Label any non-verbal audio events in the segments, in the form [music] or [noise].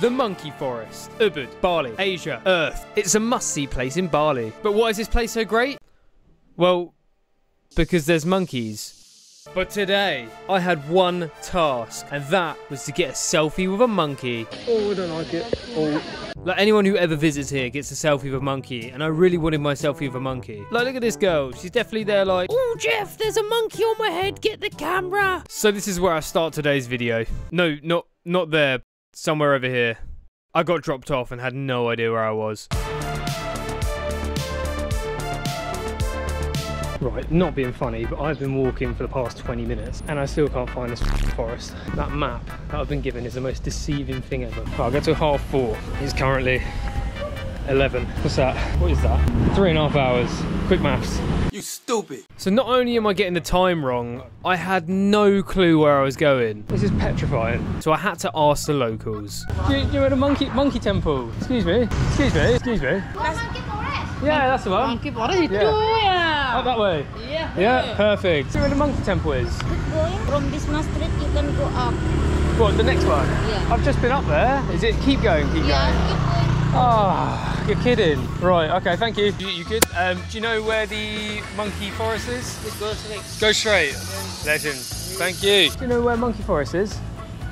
The Monkey Forest. Ubud, Bali, Asia, Earth. It's a must-see place in Bali. But why is this place so great? Well, because there's monkeys. But today, I had one task, and that was to get a selfie with a monkey. Oh, I don't like it. Oh. Like anyone who ever visits here gets a selfie with a monkey, and I really wanted my selfie with a monkey. Like, look at this girl. She's definitely there, like, oh, Jeff, there's a monkey on my head. Get the camera. So this is where I start today's video. No, not not there. Somewhere over here. I got dropped off and had no idea where I was. Right, not being funny, but I've been walking for the past 20 minutes and I still can't find this forest. That map that I've been given is the most deceiving thing ever. I'll get to half four. It's currently 11. What's that? What is that? Three and a half hours. Quick maths. You stupid. So not only am I getting the time wrong, I had no clue where I was going. This is petrifying. So I had to ask the locals. You, you're at a monkey monkey temple. Excuse me. Excuse me. Excuse me. Yeah, that's the one. Monkey forest itu Yeah. ya. Up that way. Yeah. Yeah, perfect. See where the monkey temple is? Keep going from Bismarck Street, you can go up. What, the next one? Yeah. I've just been up there. Is it keep going, keep going? Yeah, going? keep going. Oh, you're kidding. Right, okay, thank you. You, you good? Um, do you know where the monkey forest is? Go straight. Go straight. Legend. Thank you. Do you know where monkey forest is?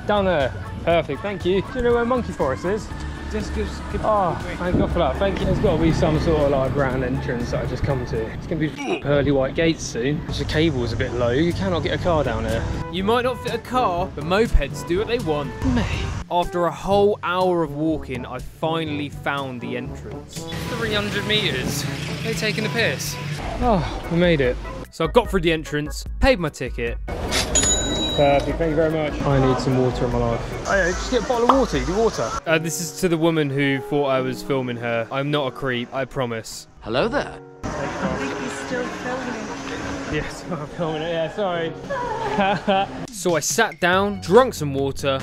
Down there. Perfect, thank you. Do you know where monkey forest is? Just give, give Oh, thank God for that. Thank you. There's got to be some sort of like grand entrance that I just come to. It's going to be pearly white gates soon. The cable's a bit low. You cannot get a car down there. You might not fit a car, but mopeds do what they want. Mate. After a whole hour of walking, I finally found the entrance. 300 metres. They're taking the piss. Oh, we made it. So I got through the entrance, paid my ticket. Perfect, thank you very much. I need some water in my life. Oh yeah, just get a bottle of water, you do water. Uh, this is to the woman who thought I was filming her. I'm not a creep, I promise. Hello there. I think he's still Yes, [laughs] I'm filming it, yeah, sorry. [laughs] So I sat down, drank some water,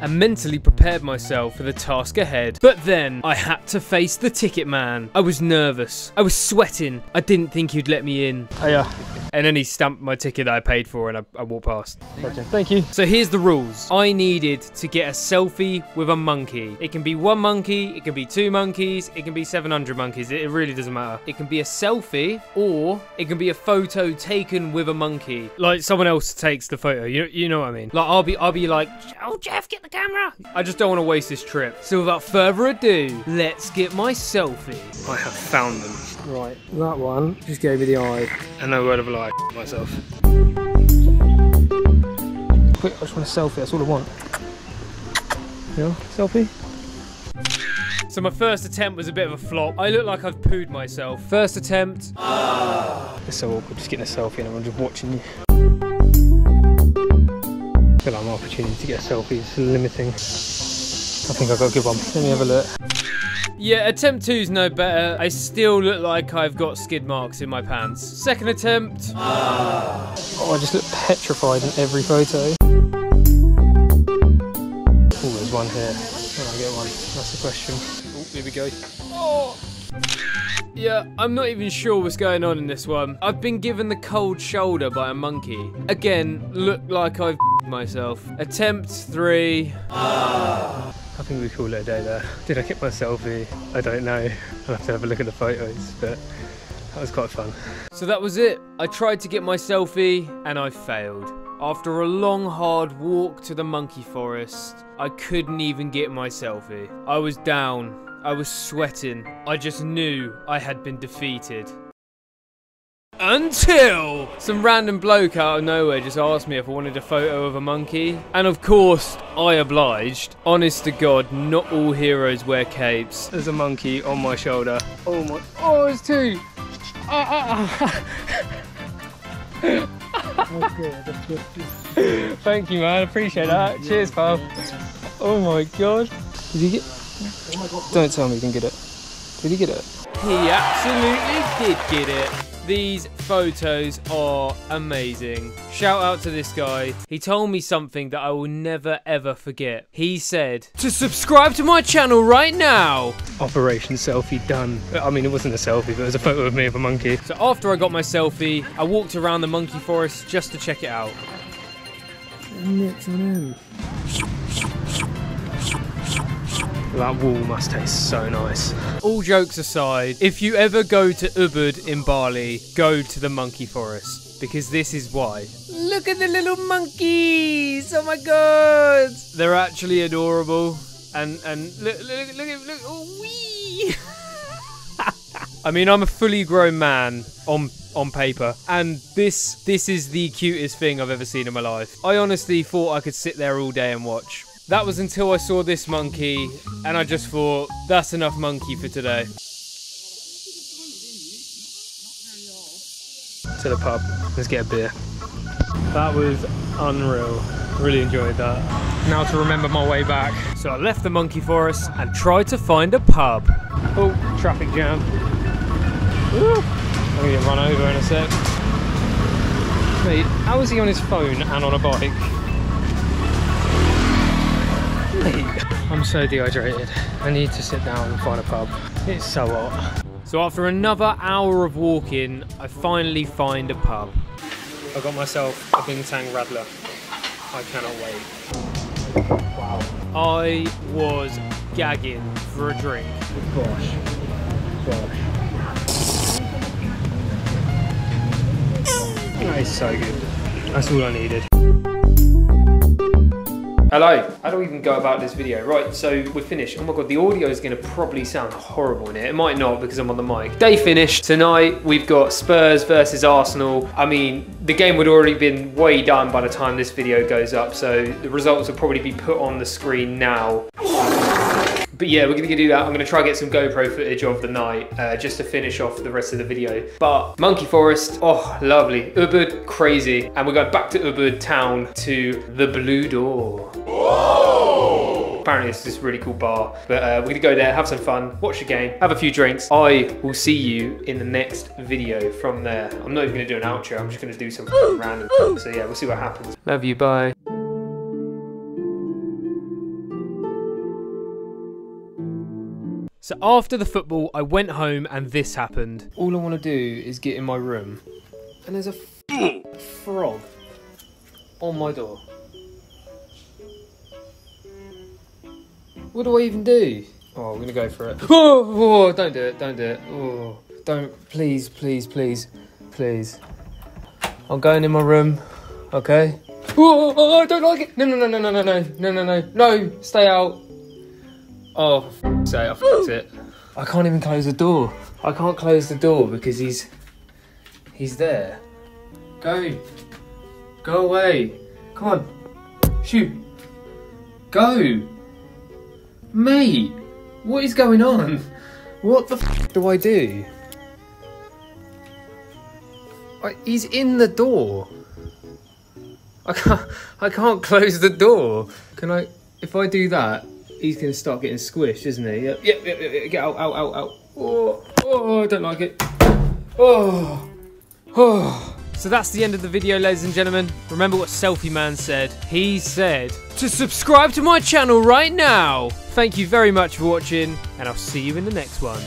and mentally prepared myself for the task ahead. But then I had to face the ticket man. I was nervous. I was sweating. I didn't think he'd let me in. oh yeah, And then he stamped my ticket that I paid for and I, I walked past. gotcha. Thank you. So here's the rules. I needed to get a selfie with a monkey. It can be one monkey, it can be two monkeys, it can be 700 monkeys. It, it really doesn't matter. It can be a selfie or it can be a photo taken with a monkey. Like someone else takes the photo. You you know what I mean? Like I'll be I'll be like, "Oh Jeff, get the camera." I just don't want to waste this trip. So without further ado, let's get my selfie. I have found them. Right, that one just gave me the eye. And no word of a lie, myself. Quick, I just want a selfie, that's all I want. Yeah, selfie? So my first attempt was a bit of a flop. I look like I've pooed myself. First attempt, ah. It's so awkward just getting a selfie and I'm just watching you. I feel like my opportunity to get a selfie is limiting. I think I've got a good one. Let me have a look. Yeah, attempt two's no better. I still look like I've got skid marks in my pants. Second attempt. Oh, I just look petrified in every photo. Oh, there's one here. Can I get one? That's the question. Oh, here we go. Oh. Yeah, I'm not even sure what's going on in this one. I've been given the cold shoulder by a monkey. Again, look like I've [laughs] myself. Attempt three. Ah. Think we call it a day there. Did I get my selfie? I don't know. I'll have to have a look at the photos, but that was quite fun. So that was it. I tried to get my selfie and I failed. After a long, hard walk to the monkey forest, I couldn't even get my selfie. I was down. I was sweating. I just knew I had been defeated. Until some random bloke out of nowhere just asked me if I wanted a photo of a monkey. And of course, I obliged. Honest to God, not all heroes wear capes. There's a monkey on my shoulder. Oh my! Oh, it's two. Ah, ah, ah. [laughs] Thank you, man. Appreciate that. Cheers, pal. Oh my god. Did you get? Oh Don't tell me you didn't get it. Did you get it? He absolutely did get it. These photos are amazing. Shout out to this guy. He told me something that I will never ever forget. He said to subscribe to my channel right now. Operation selfie done. I mean, it wasn't a selfie, but it was a photo of me with a monkey. So after I got my selfie, I walked around the monkey forest just to check it out. Nits on him. That wool must taste so nice. All jokes aside, if you ever go to Ubud in Bali, go to the monkey forest because this is why. Look at the little monkeys! Oh my god! They're actually adorable. And and look look look look, look oh wee! [laughs] I mean, I'm a fully grown man on on paper, and this this is the cutest thing I've ever seen in my life. I honestly thought I could sit there all day and watch. That was until I saw this monkey, and I just thought, that's enough monkey for today. To the pub. Let's get a beer. That was unreal. Really enjoyed that. Now to remember my way back. So I left the monkey forest and tried to find a pub. Oh, traffic jam. Woo. I'm gonna get run over in a sec. Mate, how is he on his phone and on a bike? I'm so dehydrated. I need to sit down and find a pub. It's so hot. So after another hour of walking, I finally find a pub. I got myself a Bintang Radler. I cannot wait. Wow. I was gagging for a drink. Gosh. Gosh. That is so good. That's all I needed. Hello. How do we even go about this video? Right, so we're finished. Oh my god, the audio is to probably sound horrible in it. It might not because I'm on the mic. Day finished. Tonight we've got Spurs versus Arsenal. I mean, the game would already been way done by the time this video goes up, so the results will probably be put on the screen now. But yeah, we're gonna do that. I'm gonna try and get some GoPro footage of the night uh, just to finish off the rest of the video. But Monkey Forest, oh, lovely. Ubud, crazy. And we're going back to Ubud town to the Blue Door. Apparently it's this really cool bar. But uh, we're gonna go there, have some fun, watch the game, have a few drinks. I will see you in the next video from there. I'm not even gonna do an outro, I'm just gonna do some random. So yeah, we'll see what happens. Love you, bye. So after the football, I went home and this happened. All I want to do is get in my room, and there's a frog on my door. What do I even do? Oh, I'm gonna go for it. [laughs] Oh, oh, don't do it, don't do it. Oh, don't, please, please, please, please. I'm going in my room, okay? Oh, oh, oh I don't like it. No, no, no, no, no, no, no, no, no, no, no, stay out. Oh, f***ing sake, I fucked it. I can't even close the door. I can't close the door because he's he's there. Go. Go away. Come on. Shoot. Go. Mate, what is going on? What the f do I do? I, he's in the door. I can't I can't close the door. Can I if I do that, he's gonna start getting squished, isn't he? Yep, yep, yep, yep, get out, out, out, out. Oh, oh, I don't like it. Oh, oh. So that's the end of the video, ladies and gentlemen. Remember what Selfie Man said? He said to subscribe to my channel right now. Thank you very much for watching, and I'll see you in the next one.